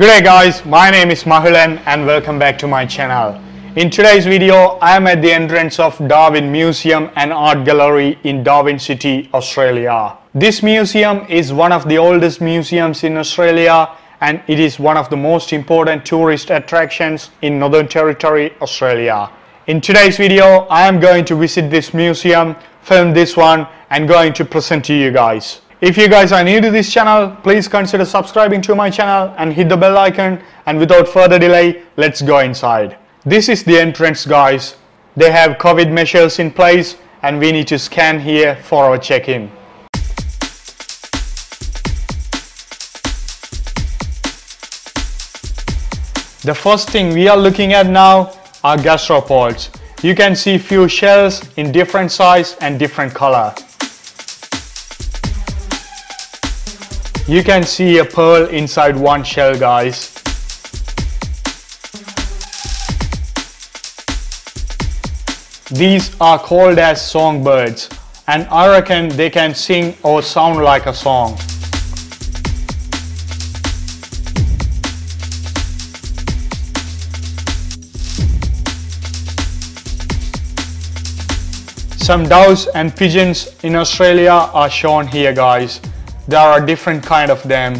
Good day guys, my name is Mahilan and welcome back to my channel. In today's video, I am at the entrance of Darwin Museum and Art Gallery in Darwin City, Australia. This museum is one of the oldest museums in Australia and it is one of the most important tourist attractions in Northern Territory, Australia. In today's video, I am going to visit this museum, film this one and going to present to you guys. If you guys are new to this channel, please consider subscribing to my channel and hit the bell icon and without further delay, let's go inside. This is the entrance guys. They have COVID measures in place and we need to scan here for our check-in. The first thing we are looking at now are gastropods. You can see few shells in different size and different color. You can see a pearl inside one shell guys. These are called as songbirds and I reckon they can sing or sound like a song. Some doves and pigeons in Australia are shown here guys. There are different kind of them.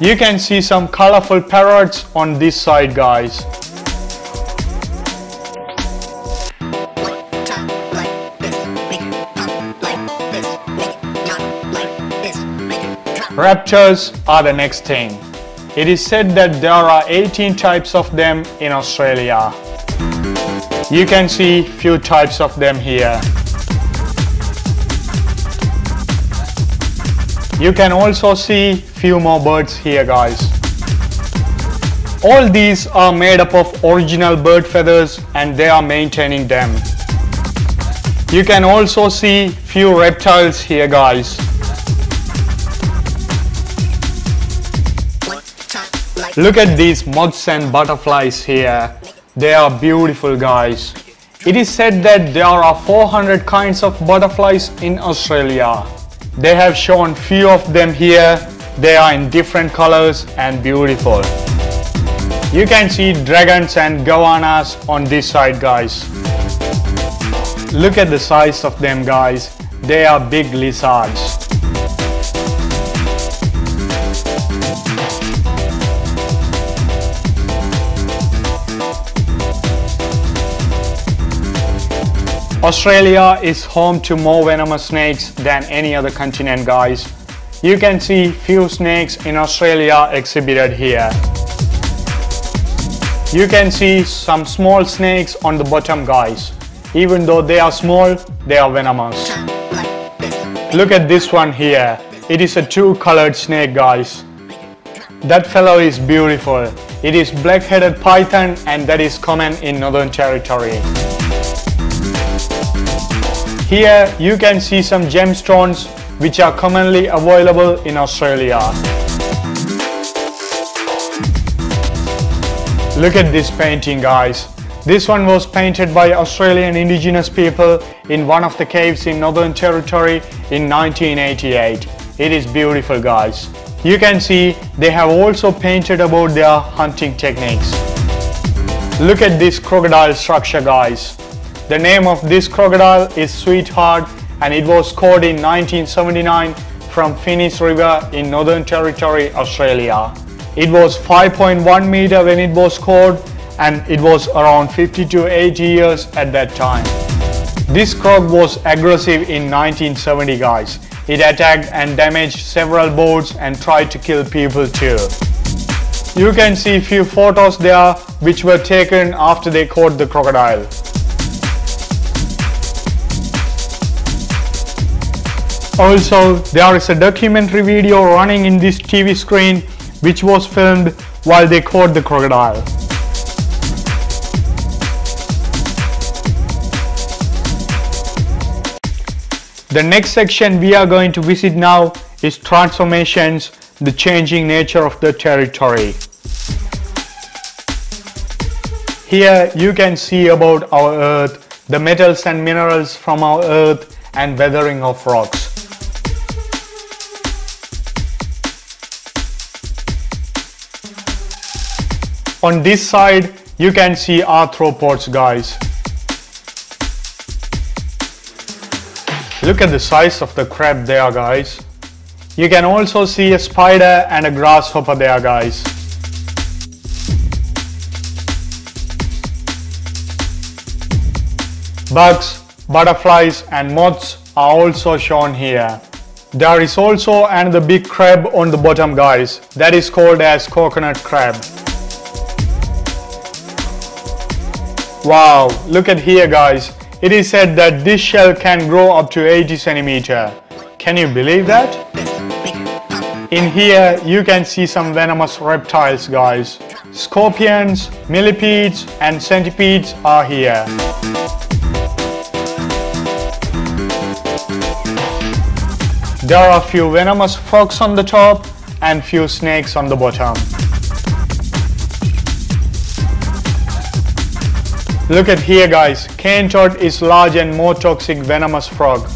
You can see some colorful parrots on this side guys. Raptors are the next thing. It is said that there are 18 types of them in Australia. You can see few types of them here. You can also see few more birds here guys. All these are made up of original bird feathers and they are maintaining them. You can also see few reptiles here guys. Look at these moths and butterflies here. They are beautiful guys. It is said that there are 400 kinds of butterflies in Australia. They have shown few of them here. They are in different colors and beautiful. You can see dragons and goannas on this side guys. Look at the size of them guys. They are big lizards. Australia is home to more venomous snakes than any other continent guys. You can see few snakes in Australia exhibited here. You can see some small snakes on the bottom guys. Even though they are small, they are venomous. Look at this one here. It is a two-colored snake guys. That fellow is beautiful. It is black-headed python and that is common in Northern Territory. Here you can see some gemstones which are commonly available in Australia. Look at this painting guys. This one was painted by Australian indigenous people in one of the caves in Northern Territory in 1988. It is beautiful guys. You can see they have also painted about their hunting techniques. Look at this crocodile structure guys. The name of this crocodile is Sweetheart and it was caught in 1979 from Finnis River in Northern Territory, Australia. It was 5.1 meter when it was caught and it was around 50 to 80 years at that time. This croc was aggressive in 1970 guys. It attacked and damaged several boats and tried to kill people too. You can see few photos there which were taken after they caught the crocodile. Also, there is a documentary video running in this TV screen which was filmed while they caught the crocodile. The next section we are going to visit now is transformations, the changing nature of the territory. Here you can see about our earth, the metals and minerals from our earth and weathering of rocks. On this side, you can see arthropods guys. Look at the size of the crab there guys. You can also see a spider and a grasshopper there guys. Bugs, butterflies and moths are also shown here. There is also another big crab on the bottom guys that is called as coconut crab. Wow, look at here guys. It is said that this shell can grow up to 80 centimeter. Can you believe that? In here you can see some venomous reptiles guys. Scorpions, millipedes and centipedes are here. There are a few venomous frogs on the top and few snakes on the bottom. Look at here guys, cane is large and more toxic venomous frog.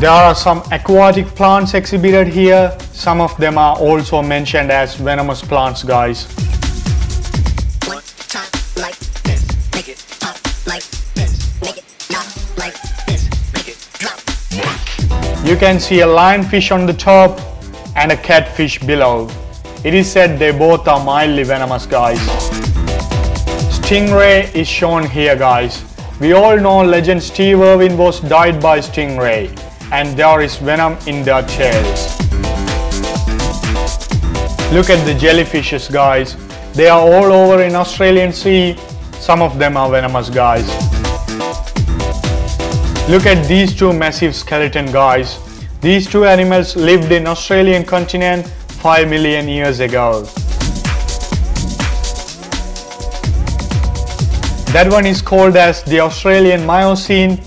There are some aquatic plants exhibited here. Some of them are also mentioned as venomous plants guys. You can see a lionfish on the top and a catfish below. It is said they both are mildly venomous guys. Stingray is shown here guys. We all know legend Steve Irwin was died by stingray and there is venom in their tails. Look at the jellyfishes guys. They are all over in Australian Sea. Some of them are venomous guys. Look at these two massive skeleton guys. These two animals lived in Australian continent 5 million years ago. That one is called as the Australian Miocene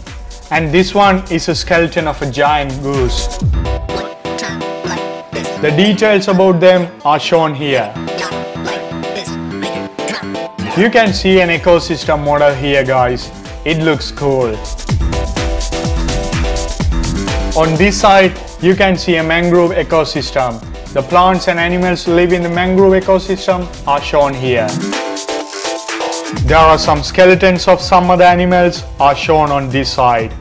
and this one is a skeleton of a giant goose. The details about them are shown here. You can see an ecosystem model here guys. It looks cool. On this side, you can see a mangrove ecosystem. The plants and animals live in the mangrove ecosystem are shown here. There are some skeletons of some other animals are shown on this side.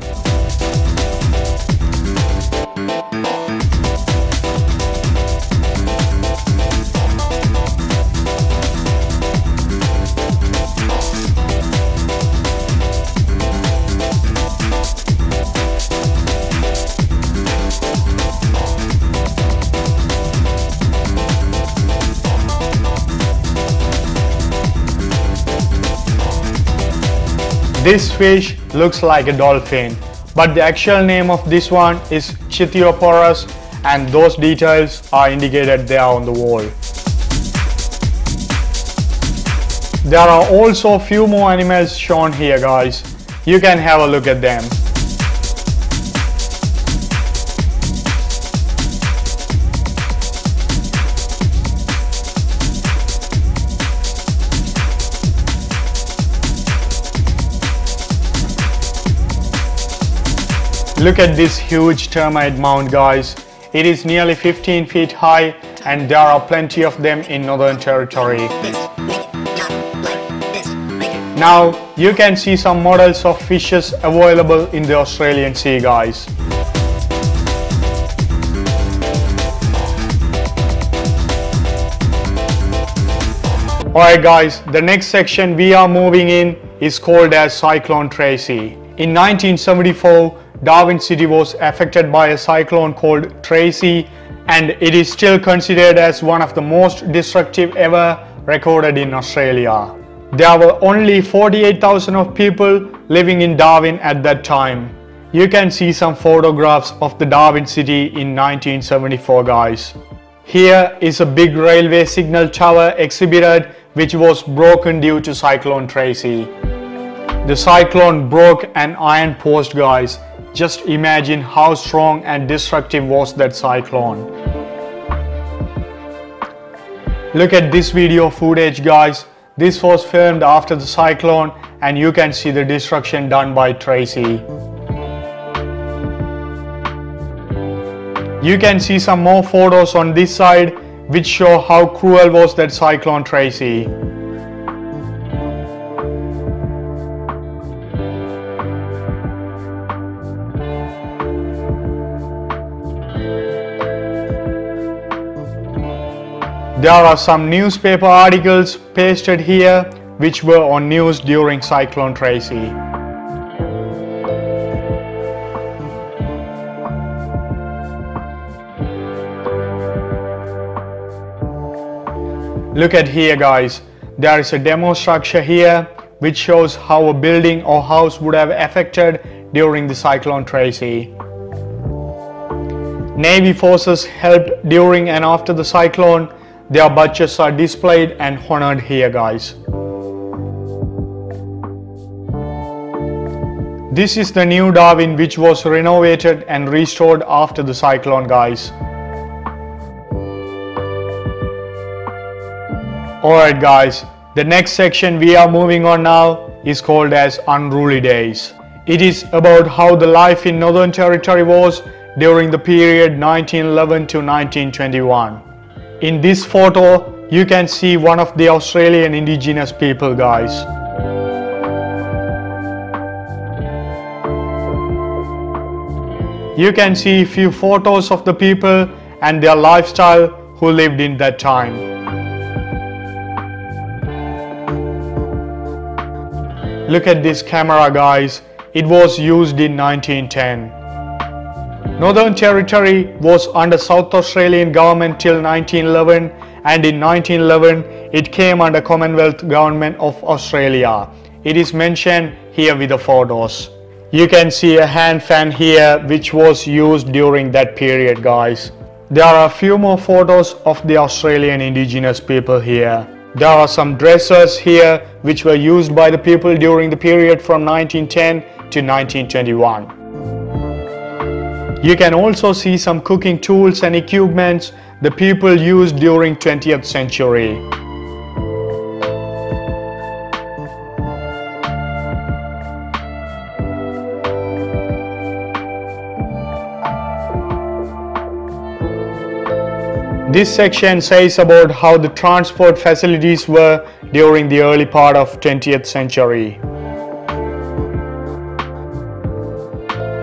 This fish looks like a dolphin, but the actual name of this one is Chithyoporus and those details are indicated there on the wall. There are also few more animals shown here guys. You can have a look at them. Look at this huge termite mound guys. It is nearly 15 feet high and there are plenty of them in Northern Territory. Now you can see some models of fishes available in the Australian Sea guys. Alright guys, the next section we are moving in is called as Cyclone Tracy. In 1974, Darwin City was affected by a cyclone called Tracy and it is still considered as one of the most destructive ever recorded in Australia. There were only 48,000 of people living in Darwin at that time. You can see some photographs of the Darwin city in 1974 guys. Here is a big railway signal tower exhibited which was broken due to Cyclone Tracy. The cyclone broke an iron post guys. Just imagine how strong and destructive was that cyclone. Look at this video footage guys. This was filmed after the cyclone and you can see the destruction done by Tracy. You can see some more photos on this side which show how cruel was that cyclone Tracy. There are some newspaper articles pasted here which were on news during Cyclone Tracy. Look at here guys, there is a demo structure here which shows how a building or house would have affected during the Cyclone Tracy. Navy forces helped during and after the cyclone their badges are displayed and honored here guys. This is the new Darwin which was renovated and restored after the cyclone guys. Alright guys, the next section we are moving on now is called as Unruly Days. It is about how the life in Northern Territory was during the period 1911 to 1921. In this photo, you can see one of the Australian indigenous people guys. You can see a few photos of the people and their lifestyle who lived in that time. Look at this camera guys, it was used in 1910. Northern Territory was under South Australian government till 1911 and in 1911 it came under Commonwealth Government of Australia. It is mentioned here with the photos. You can see a hand fan here which was used during that period guys. There are a few more photos of the Australian indigenous people here. There are some dresses here which were used by the people during the period from 1910 to 1921. You can also see some cooking tools and equipments the people used during 20th century. This section says about how the transport facilities were during the early part of 20th century.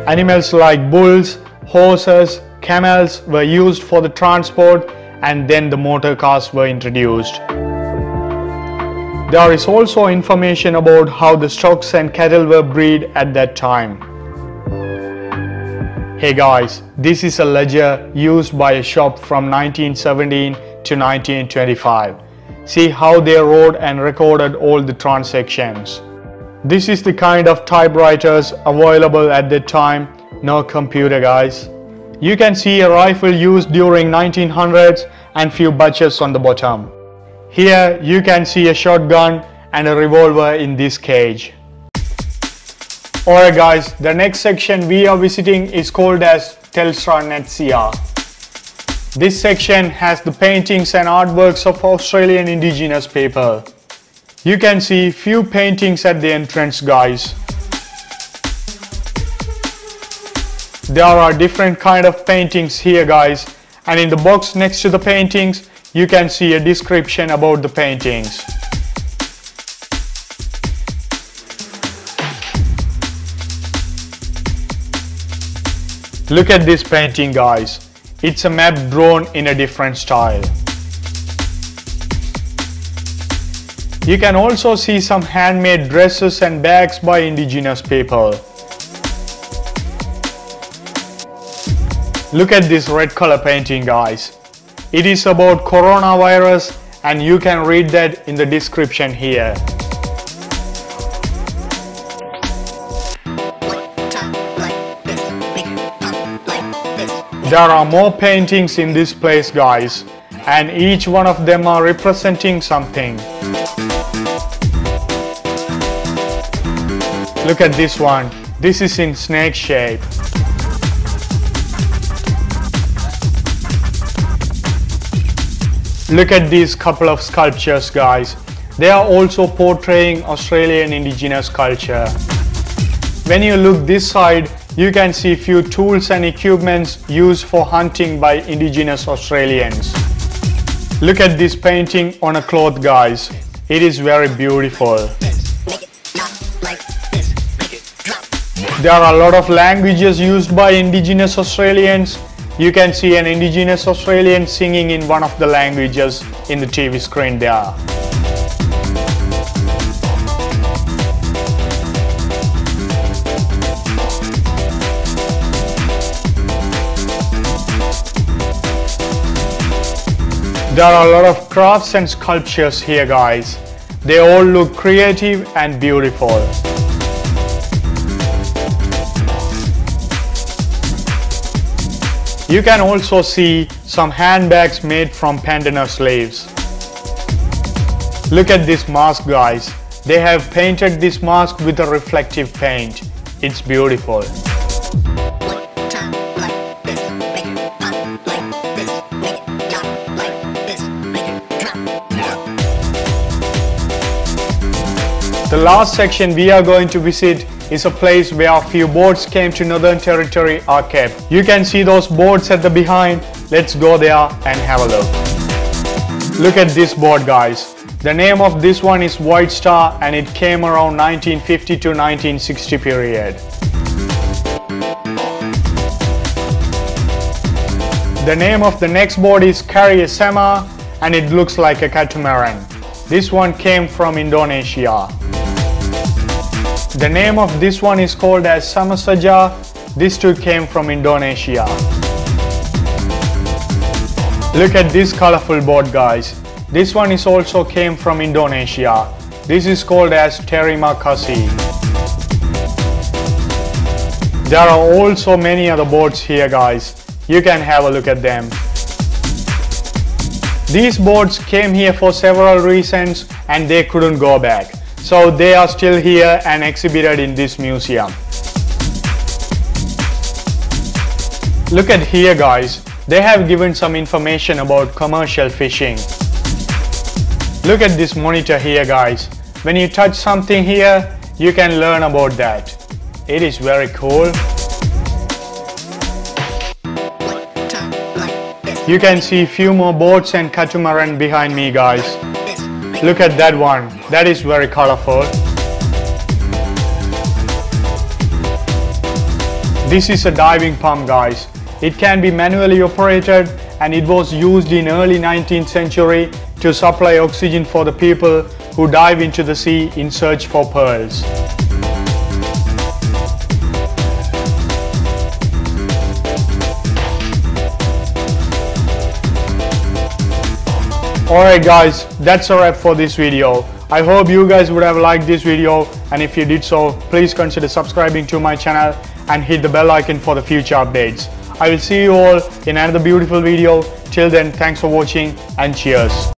Animals like bulls, horses, camels were used for the transport and then the motor cars were introduced. There is also information about how the stocks and cattle were bred at that time. Hey guys, this is a ledger used by a shop from 1917 to 1925. See how they wrote and recorded all the transactions. This is the kind of typewriters available at that time no computer guys. You can see a rifle used during 1900s and few badges on the bottom. Here you can see a shotgun and a revolver in this cage. Alright guys, the next section we are visiting is called as Telstra NATSIAA. This section has the paintings and artworks of Australian indigenous people. You can see few paintings at the entrance guys. There are different kind of paintings here guys and in the box next to the paintings you can see a description about the paintings. Look at this painting guys. It's a map drawn in a different style. You can also see some handmade dresses and bags by indigenous people. Look at this red color painting guys. It is about coronavirus and you can read that in the description here. There are more paintings in this place guys and each one of them are representing something. Look at this one. This is in snake shape. Look at these couple of sculptures guys. They are also portraying Australian indigenous culture. When you look this side, you can see few tools and equipments used for hunting by indigenous Australians. Look at this painting on a cloth guys. It is very beautiful. There are a lot of languages used by indigenous Australians. You can see an indigenous Australian singing in one of the languages in the TV screen there. There are a lot of crafts and sculptures here guys. They all look creative and beautiful. You can also see some handbags made from pandanus leaves. Look at this mask guys. They have painted this mask with a reflective paint. It's beautiful. The last section we are going to visit is a place where a few boats came to Northern Territory are kept. You can see those boats at the behind. Let's go there and have a look. Look at this boat guys. The name of this one is White Star and it came around 1950 to 1960 period. The name of the next boat is Karya Sama and it looks like a catamaran. This one came from Indonesia. The name of this one is called as Samasaja. This too came from Indonesia. Look at this colorful boat guys. This one is also came from Indonesia. This is called as Terima Kasih. There are also many other boats here guys. You can have a look at them. These boats came here for several reasons and they couldn't go back. So they are still here and exhibited in this museum. Look at here guys, they have given some information about commercial fishing. Look at this monitor here guys. When you touch something here, you can learn about that. It is very cool. You can see few more boats and catamaran behind me guys. Look at that one. That is very colorful. This is a diving pump guys. It can be manually operated and it was used in early 19th century to supply oxygen for the people who dive into the sea in search for pearls. Alright guys, that's a wrap for this video. I hope you guys would have liked this video and if you did so, please consider subscribing to my channel and hit the bell icon for the future updates. I will see you all in another beautiful video. Till then, thanks for watching and cheers.